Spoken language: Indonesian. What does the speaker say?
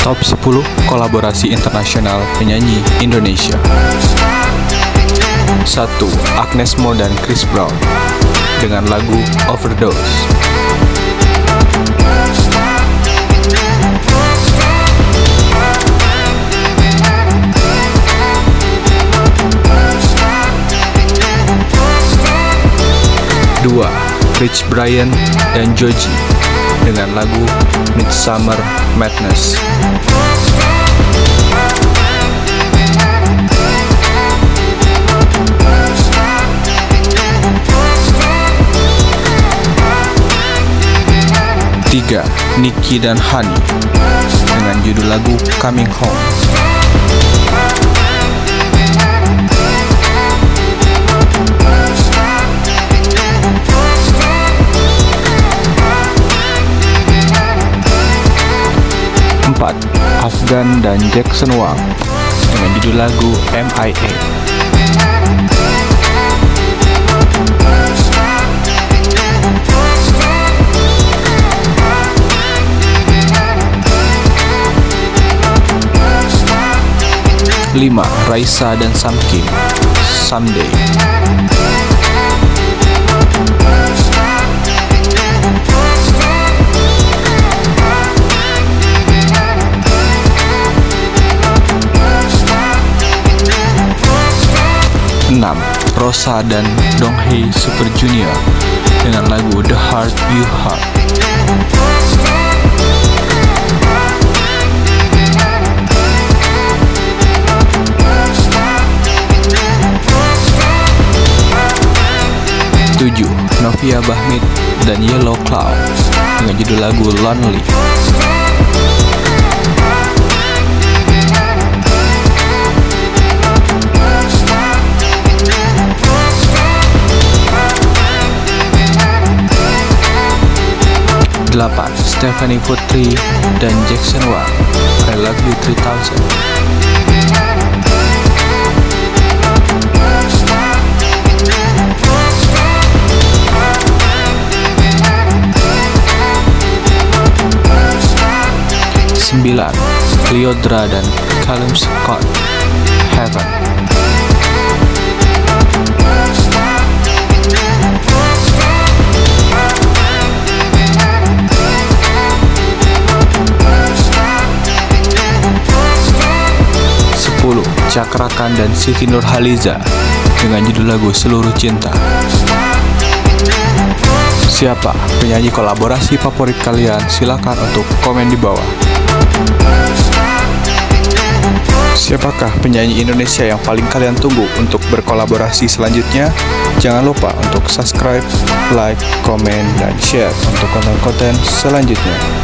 Top 10 kolaborasi internasional penyanyi Indonesia 1. Agnes Mo dan Chris Brown dengan lagu Overdose Dua, Rich Brian dan Joji dengan lagu Midsummer Madness. Tiga, Nicky dan Hani dengan judul lagu Coming Home. Afgan dan Jackson Wang dengan judul lagu MIA. Lima, Raisa dan Sam Kim, Someday. Enam, Rosa dan Donghei Super Junior dengan lagu The Heart You Have. Tujuh, Novia Bahmit dan Yellow Cloud dengan judul lagu Lonely. Delapan, Stephanie Putri dan Jackson Wang I Love You 3000 Sembilan, Cleodra dan Callum Scott Heaven Sepuluh, Cakrakan dan Siti Nurhaliza dengan judul lagu Seluruh Cinta. Siapa penyanyi kolaborasi favorit kalian? Silakan untuk komen di bawah. Siapakah penyanyi Indonesia yang paling kalian tunggu untuk berkolaborasi selanjutnya? Jangan lupa untuk subscribe, like, komen, dan share untuk konten-konten selanjutnya.